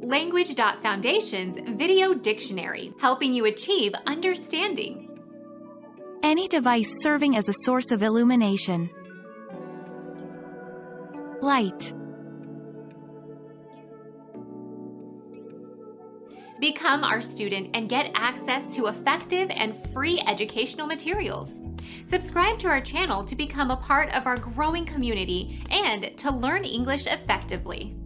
Language.Foundation's Video Dictionary, helping you achieve understanding. Any device serving as a source of illumination. Light. Become our student and get access to effective and free educational materials. Subscribe to our channel to become a part of our growing community and to learn English effectively.